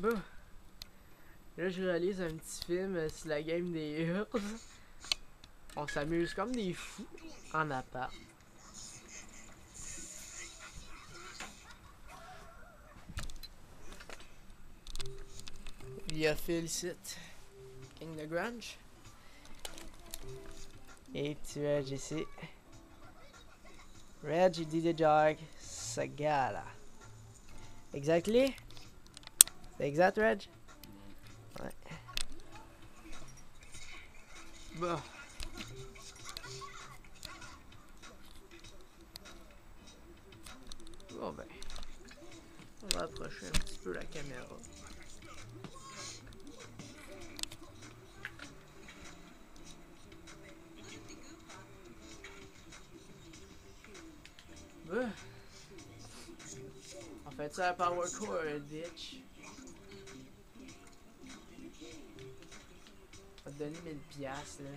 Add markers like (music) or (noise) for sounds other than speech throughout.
Bon. Là, je réalise un petit film euh, sur la game des Hurles. On s'amuse comme des fous en appart. Via Félicite. King de Grunge. Et tu es ici. Reg DJ Jog Sagala. Exactly? Exact, Reg? Ouais. Bon. Bon ben. On va approcher un petit peu la caméra. Bon. On fait ça Power Core, bitch. Va te donner 1000 piastres, là.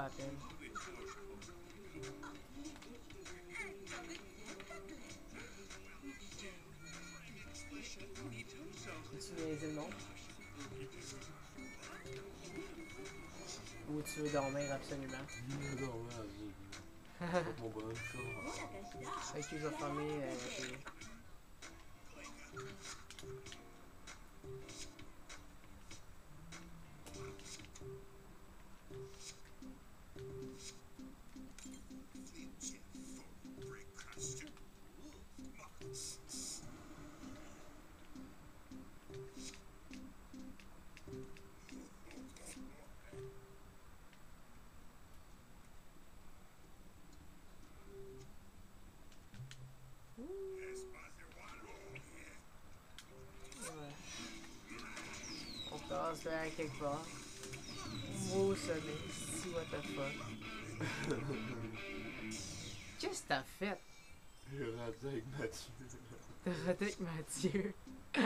Pas la peine. Tu niaiser le nom? Ou tu veux dormir absolument? Mon bonhomme. (laughs) Ok, je vais fermer euh, vers quelque part. Beau sommet. Si, what the fuck. (laughs) Qu'est-ce que t'as fait? J'ai raté avec Mathieu. T'as raté avec Mathieu? (laughs)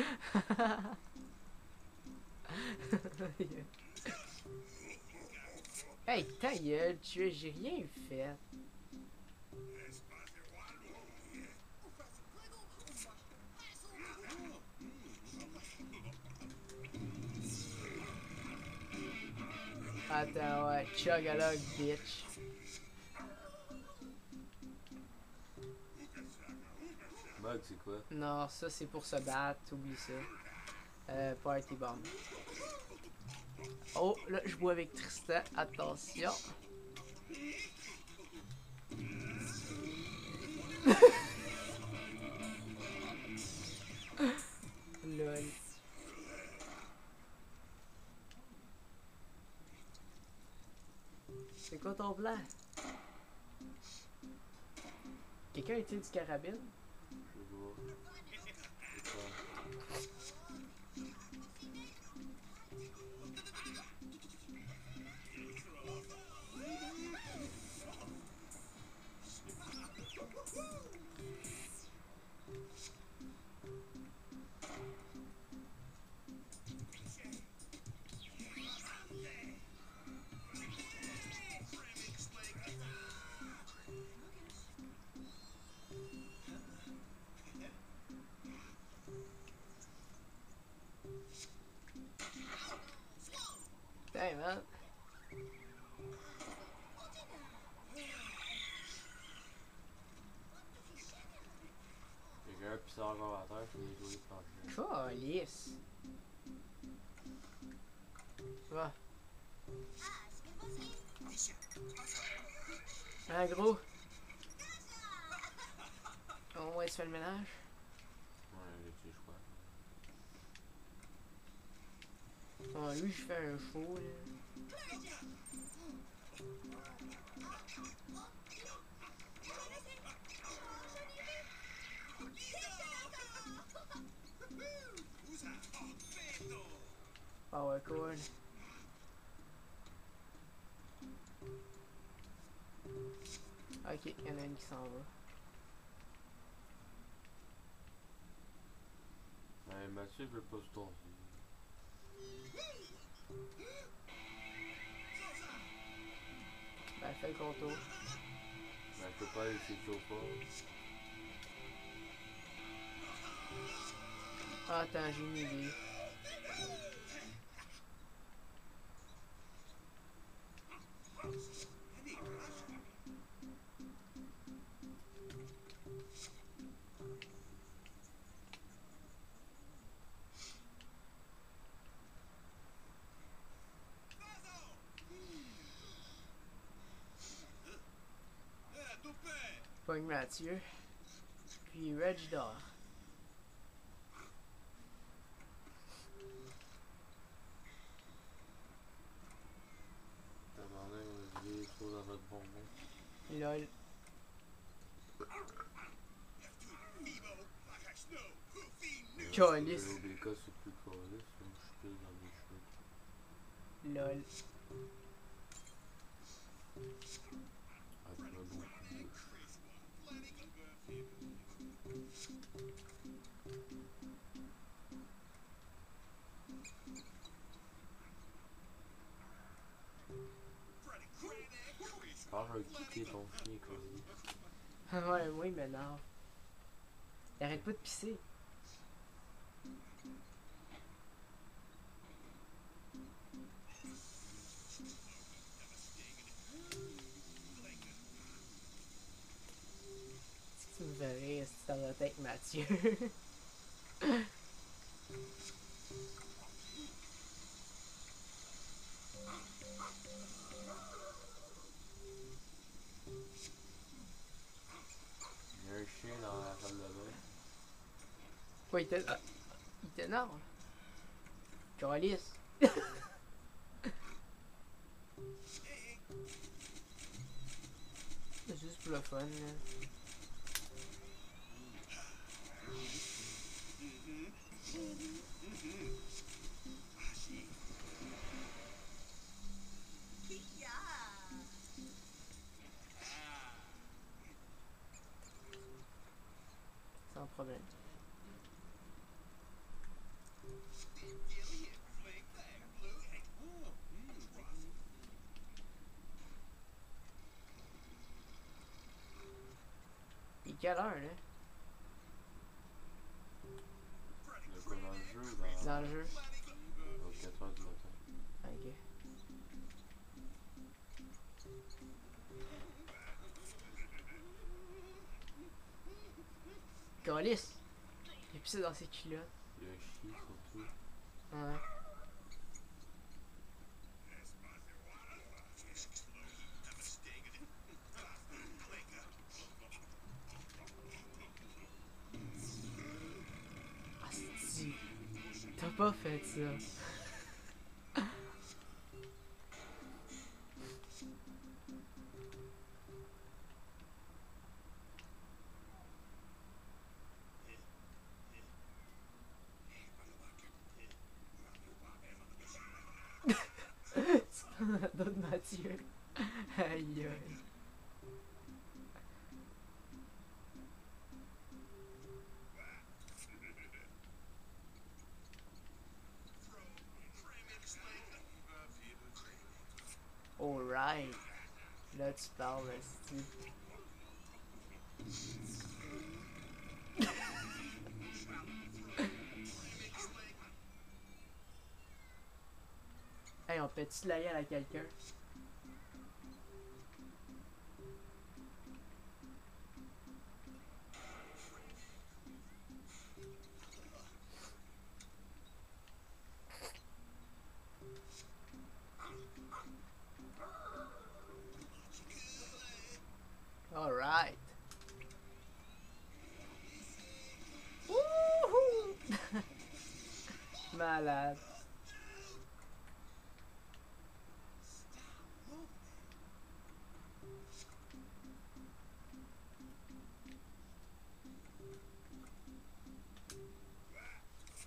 hey, ta gueule, tu j'ai rien fait. Attends, ouais, chug a log, bitch. Mag, c'est quoi? Non, ça c'est pour se battre, oublie ça. Euh, party bomb. Oh, là je bois avec Tristan, attention. (laughs) Quelqu'un a-t-il du carabine? Joué Calice. Va. Hein, gros? Au moins, tu fais le ménage. Ouais, je crois. Oh, lui, je fais un show, là. S'en va. Ouais, Mathieu veut pas se. Ben, fais le contour. Ben, je peux pas aller chez Sofa. Ah, attends, j'ai une idée. Pogne Mathieu. Puis Reg dort. Demandez, vous avez des choses dans votre bonbon. Lol. Que je vais quitter ton Cody. Ah ouais, non. Il arrête pas de pisser. Si tu me verrais, si ça va être Mathieu. Il y a un chien dans la salle de bain. Quoi, il t'énerve? Il t'énerve? Calice. (laughs) C'est juste pour le fun, là. Sans problème. Il est quelle heure, là? Le quoi dans le jeu, dans, Dans le jeu? aux 4 heures du matin. Ok. Il pissé dans ses culottes. Il a un chien surtout. Ouais. Pas fait ça. C'est pas dans la d'autres Mathieu. Aïe aïe. Alright. Là tu parles, esti. Hey, on peut-tu la gueule à quelqu'un? Malade.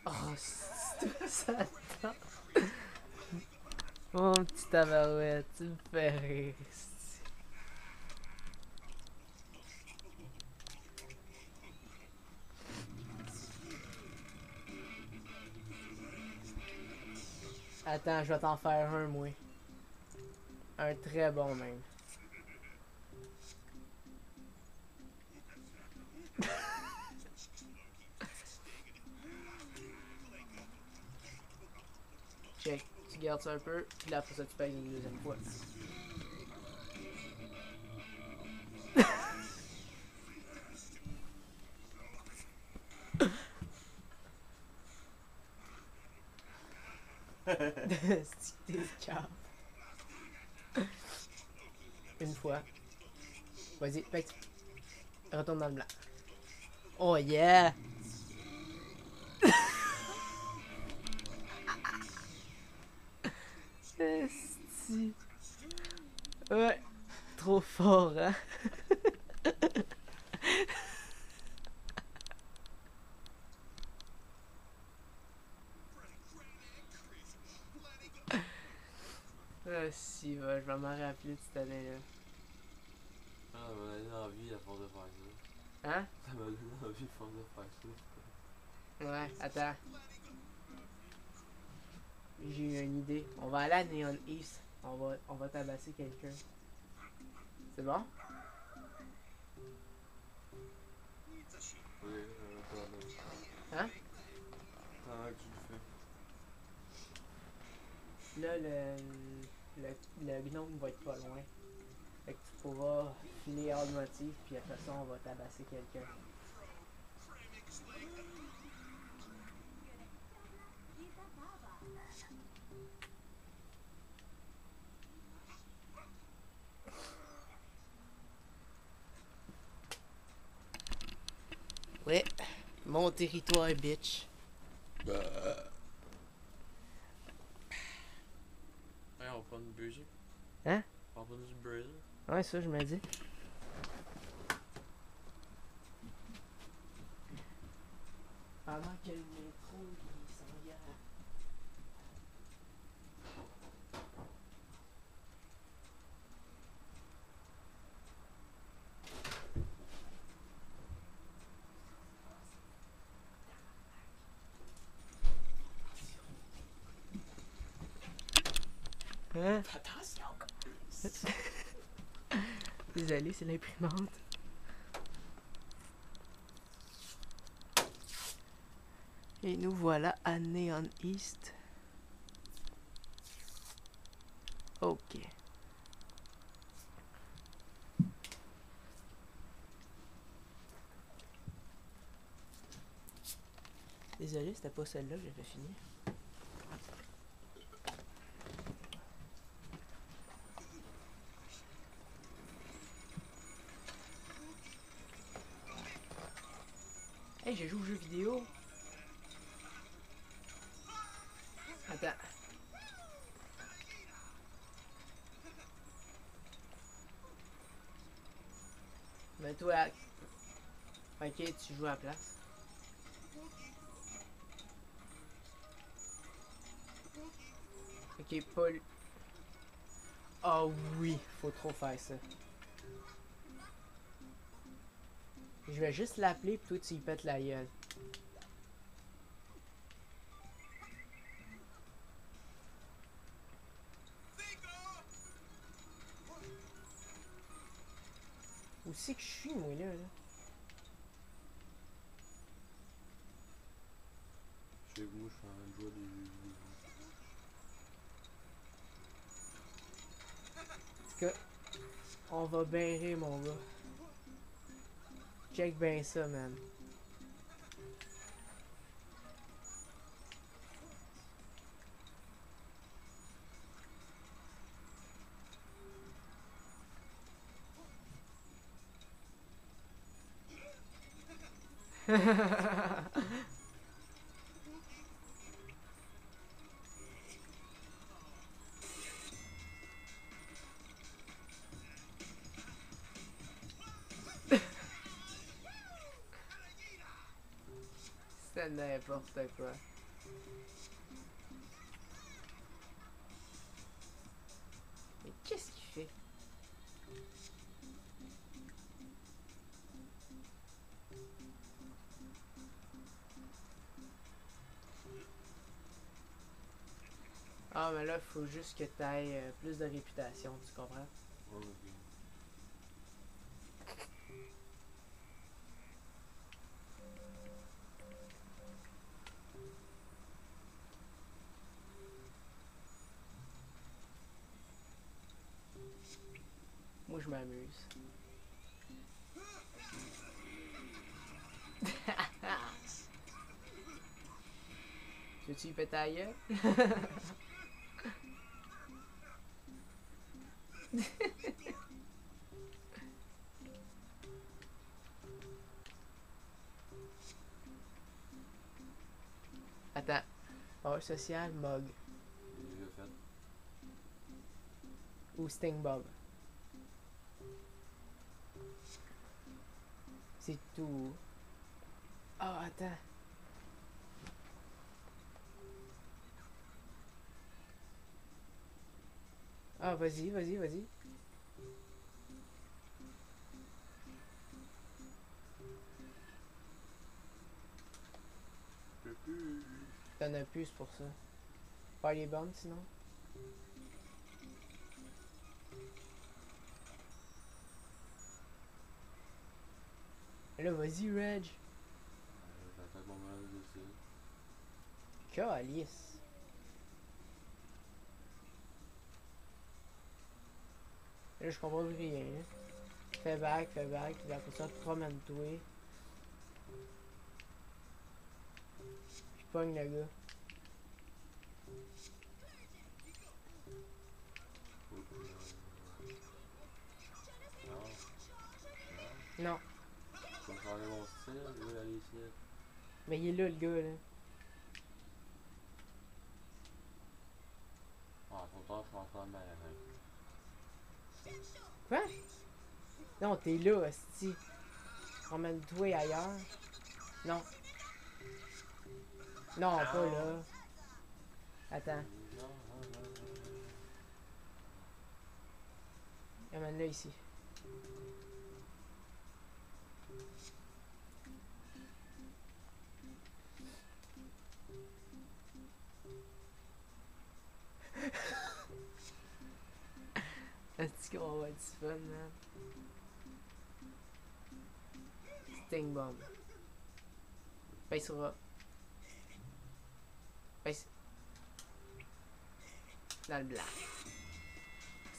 Oh, tout ça attend. Mon petit tabarouette, Je vais t'en faire un, moi. Un très bon, même. (laughs) Check. Tu gardes ça un peu, puis là, après ça, tu payes une deuxième fois. Une fois. Vas-y, tu- Retourne dans le blanc. Oh yeah! (laughs) Ouais, trop fort, hein? Ah si, va, je vais de cette année-là. Ah, ça m'a donné envie à force de faire ça. Hein? Ça m'a donné envie à force de faire ça. Ouais, attends. J'ai eu une idée. On va aller à Neon East. On va, on va tabasser quelqu'un. C'est bon? Oui, là. Hein? Tu le fais. Là, le, le, le gnome va être pas loin. Fait que tu pourras filer hors motif, puis après ça, on va tabasser quelqu'un. Ouais, mon territoire, bitch. Ouais, on va prendre une bougie. Hein? On va prendre du burger. Ouais, ça, je me dis. Pendant que le métro, il s'en vient. Hein? Attention! (laughs) Désolé, c'est l'imprimante. Et nous voilà à Neon East. Ok. Désolé, c'était pas celle-là que j'avais fini. Toi, ok, tu joues à la place. Ok, Paul. Ah oui, faut trop faire ça. Je vais juste l'appeler puis toi tu y pètes la gueule. C'est que je suis moi là, là? Chez vous, je suis en train de jouer des. En tout cas, on va bien rire mon gars. Check bien ça man. C'est n'importe quoi. Là, faut juste que tu aies plus de réputation, tu comprends? Ouais. Moi, je m'amuse. tu (laughs) veux-tu y péter (laughs) social, Mog. Ou Sting Bob. C'est tout. Ah, attends. Ah, vas-y, vas-y, vas-y. T'en as plus pour ça. Pas les bombes sinon. Là, vas-y, Reg. Euh, J'attends que mon. Là, je comprends rien. hein. Fais back, fais back, puis après ça, promène-toi. Pogne le gars. Non. Mais il est là, le gars, là. Quoi? Non, t'es là, hostie. Promène-toi ailleurs. Non. Non, pas là. Attends, amène-le ici. (laughs) Est-ce qu'on va avoir du fun, man? Sting bomb. A. Paye sur- Dans le blanc.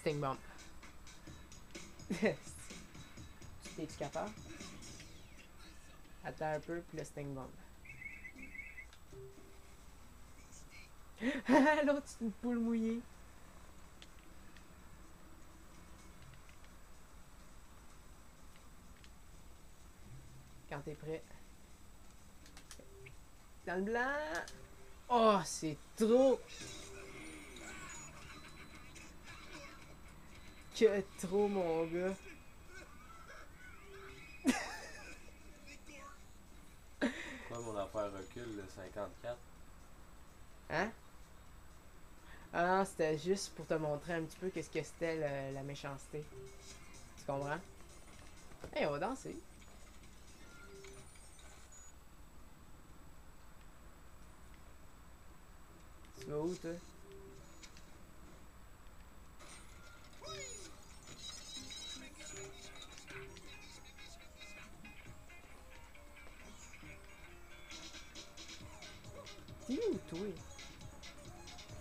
Sting bomb. T'es-tu capable? Attends un peu, puis le sting bomb. (laughs) L'autre, c'est une poule mouillée. Quand t'es prêt. Dans le blanc. Oh, c'est trop. Que trop, mon gars. Pourquoi mon affaire recule le 54? Hein? Ah non, c'était juste pour te montrer un petit peu qu'est-ce que c'était la méchanceté. Tu comprends? Hey, on va danser. Vas où, toi? T'es où, toi?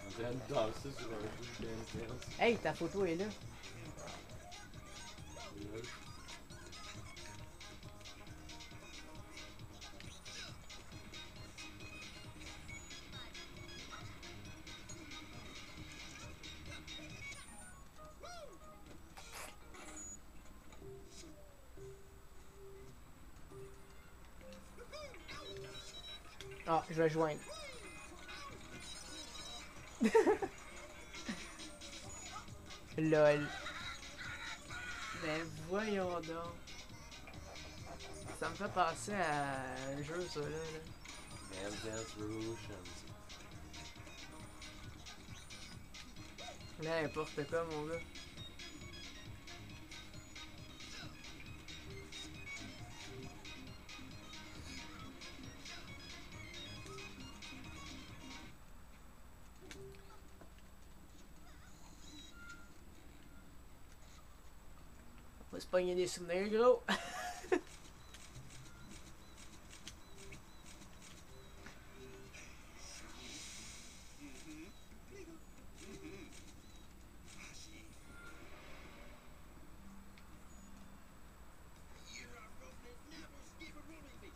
En train de danser sur un de. Hey, ta photo est là. Là, je vais joindre. (laughs) LOL. Ben voyons donc. Ça me fait penser à un jeu, ça, là. là. Dance Dance Revolution. N'importe quoi, mon gars. Faut se pogner des souvenirs, gros. (laughs)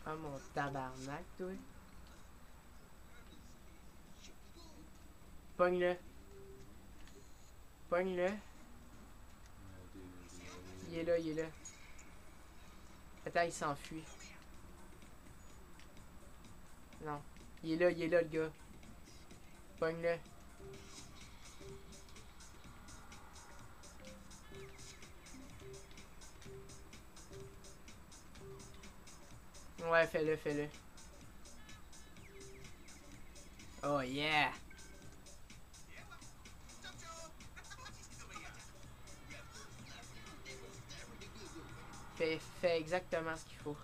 Ah mon tabarnak, toi. Pogne-le. Pogne-le. Il est là, il est là. Attends, il s'enfuit. Non. Il est là, il est là, le gars. Pogne-le. Ouais, fais-le, fais-le. Oh yeah! Fais, fais exactement ce qu'il faut.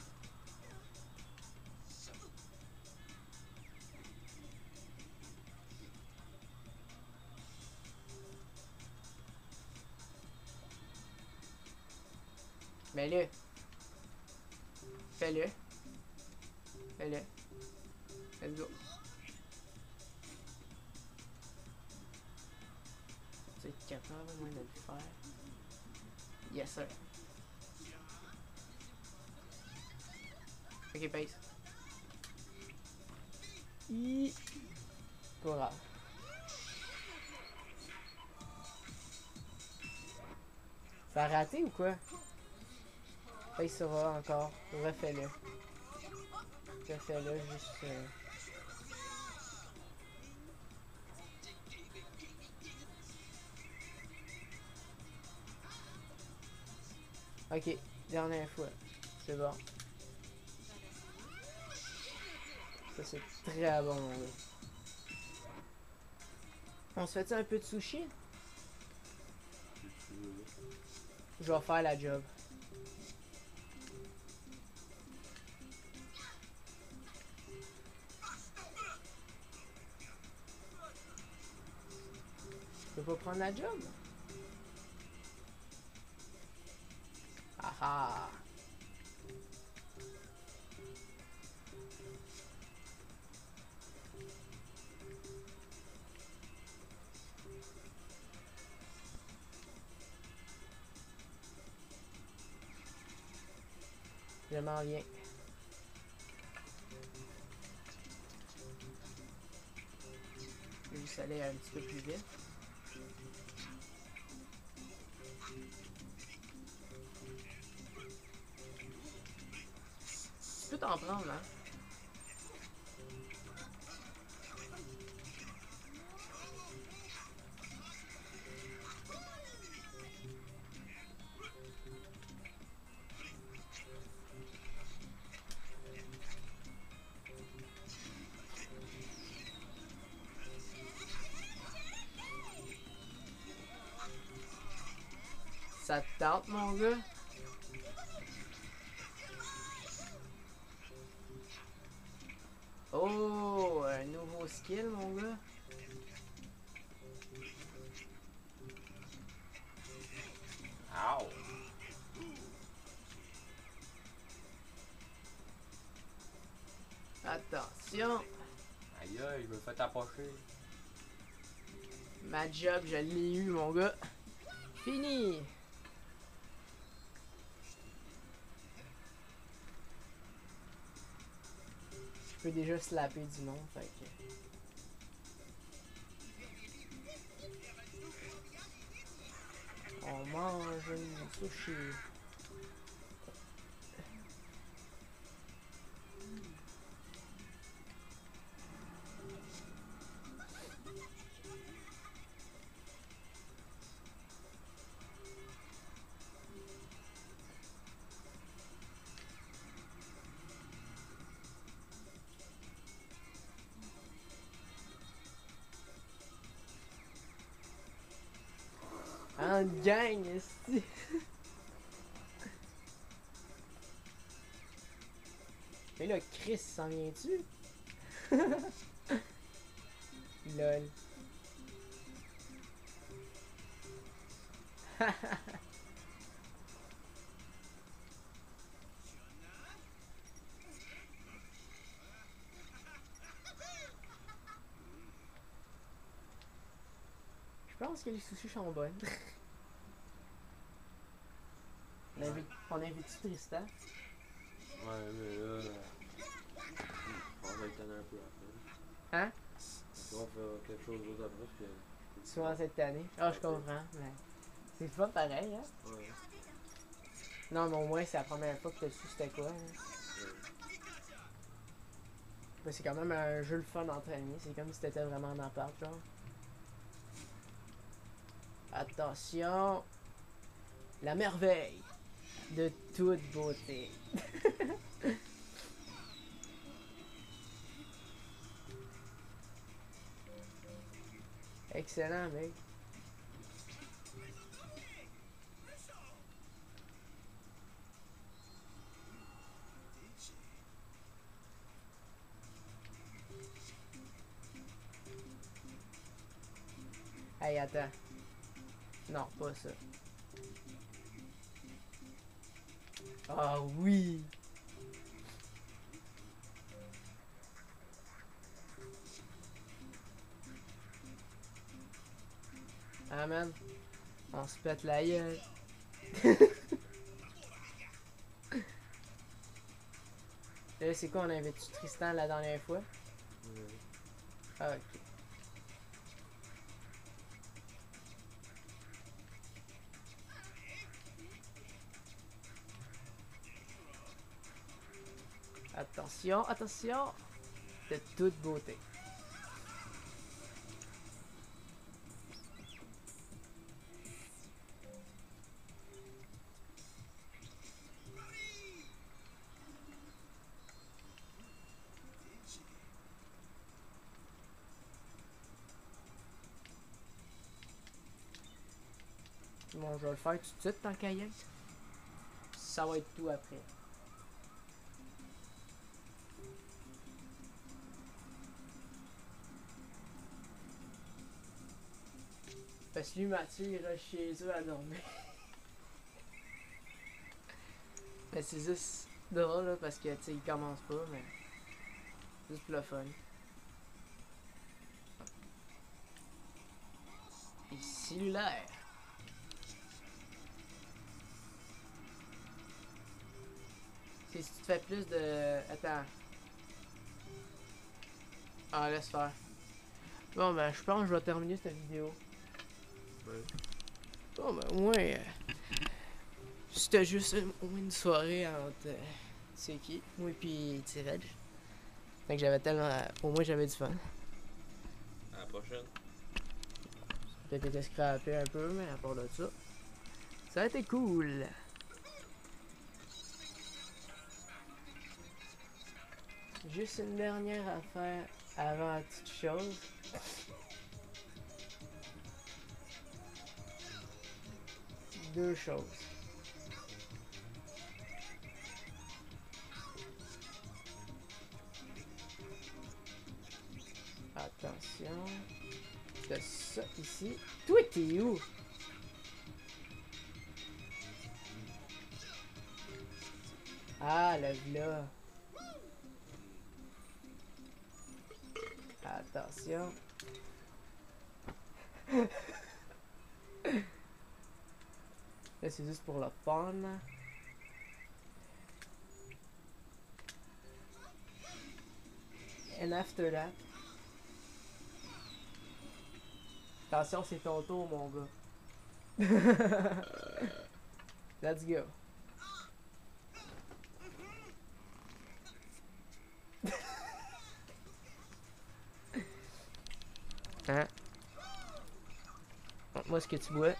Mets-le. Fais-le. Fais-le. Let's go. Tu es capable moins de le faire? Yes sir. Ok, pace. Hi. Pas. Ça a raté ou quoi? Pace sera encore. Refais-le. Refais-le juste. euh, Ok, dernière fois. C'est bon. Ça c'est très bon. On se fait un peu de sushi? Je vais faire la job. Je peux pas prendre la job? Ah ah! Je m'en viens. Je vais juste aller un petit peu plus vite. Tu peux t'en prendre, hein? Mon gars? Oh, un nouveau skill, mon gars. Ow! Attention, Aïe aïe, je me fais tapocher. ma job, je l'ai eu, mon gars. Fini. Peux déjà slapper du monde, fait. On mange un sushi. Mais là, Chris, s'en vient-tu? (laughs) Lol. (laughs) Je pense que les sushis sont bonnes. (laughs) on invite, on invite Tristan? Ouais, mais là. On va être un peu après. Hein? On va faire quelque chose d'autre après que. Souvent cette année. Ah, je comprends. Mais c'est pas pareil, hein? Ouais. Non, mais au moins, c'est la première fois que tu su c'était quoi. Hein? ouais. Mais c'est quand même un jeu le fun d'entraîner. C'est comme si t'étais vraiment en appart, genre. Attention! La merveille de toute beauté. Excellent, mec. Hey. Non, pas ça. Ah oui! Ah man, on se pète la gueule. Là, (laughs) c'est quoi, on avait tu Tristan la dernière fois? Ah, ok. Attention, attention! De toute beauté. Bon, je vais le faire tout de suite tant qu'à. Ça va être tout après. Lui, Mathieu, il reste chez eux à dormir. mais c'est juste drôle, là, parce que, tu sais, il commence pas, mais... Juste pour le fun. Et cellulaire. Si tu te fais plus de... Attends. Ah, laisse faire. Bon, ben, je pense que je vais terminer cette vidéo. Ouais. Bon, ben, au moins, euh, c'était juste une, une soirée entre, euh, tu sais qui, moi puis Tirage. Fait que j'avais tellement, euh, au moins j'avais du fun. À la prochaine. Peut-être été scrappé un peu, mais à part de ça, ça a été cool. Juste une dernière affaire avant toute chose. Deux choses. Attention. De ça ici. Toi, t'es où? Ah, le là. Attention. C'est juste pour le fun. And after that. Attention, c'est ton tour, mon gars. (laughs) Let's go. hein? Moi, ce que tu bois.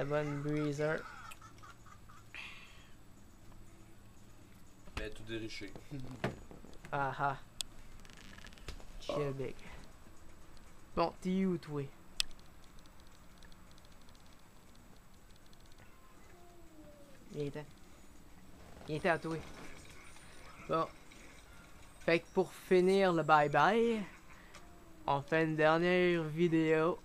La bonne breezer. Mais tout dériché. (laughs) Ah ah. Chill big. Bon, t'es où, toi? Il était. Il était à toi. Bon. Fait que pour finir le bye-bye, on fait une dernière vidéo.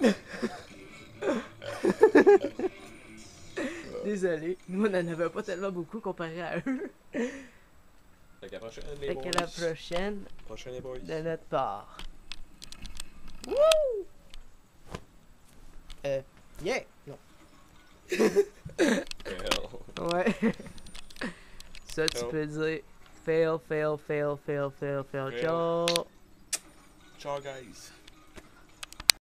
(laughs) Désolé, nous on en avait pas tellement beaucoup comparé à eux. Fait qu'à la prochaine, les Fait boys. la prochaine Prochain, les boys. de notre part. Wouh! Euh, yeah! Non. (laughs) Ouais. Ça, tu peux dire fail, fail, fail, fail, fail, fail, Fail. ciao. Ciao, guys.